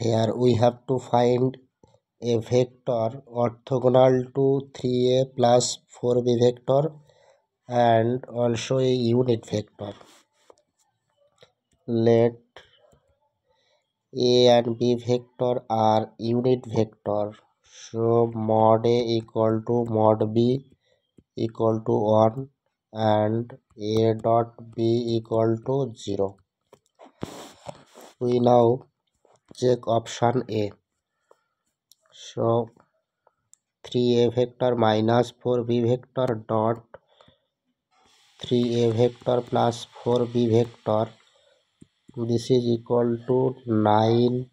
Here we have to find a vector orthogonal to 3a plus 4b vector and also a unit vector. Let a and b vector are unit vector. So mod a equal to mod b equal to 1 and a dot b equal to 0. We now check option A. So 3a vector minus 4b vector dot 3a vector plus 4b vector this is equal to 9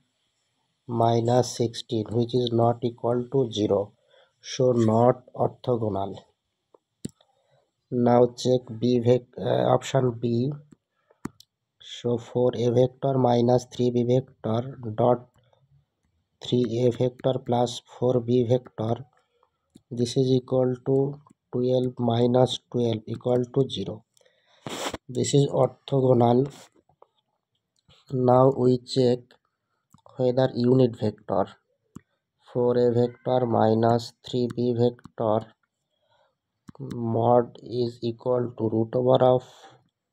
minus 16 which is not equal to 0 so not orthogonal now check b vector uh, option b so for a vector minus 3b vector dot 3a vector plus 4b vector. This is equal to 12 minus 12 equal to 0 this is orthogonal. Now we check whether unit vector for a vector minus 3b vector mod is equal to root over of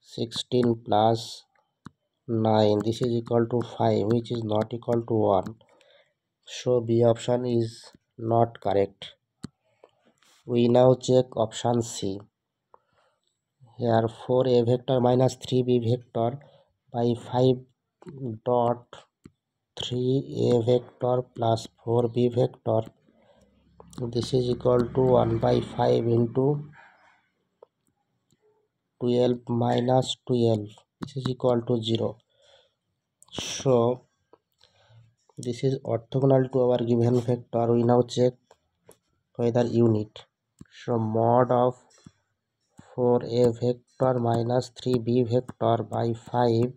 16 plus 9 this is equal to 5 which is not equal to 1 so b option is not correct. We now check option c. Here 4a vector minus 3b vector by 5 dot 3a vector plus 4b vector. This is equal to 1 by 5 into 12 minus 12 this is equal to 0 so this is orthogonal to our given vector. We now check whether unit. So mod of for a vector minus 3b vector by 5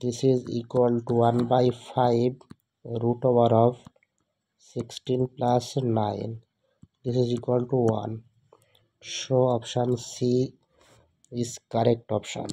this is equal to 1 by 5 root over of 16 plus 9 this is equal to 1 so option c is correct option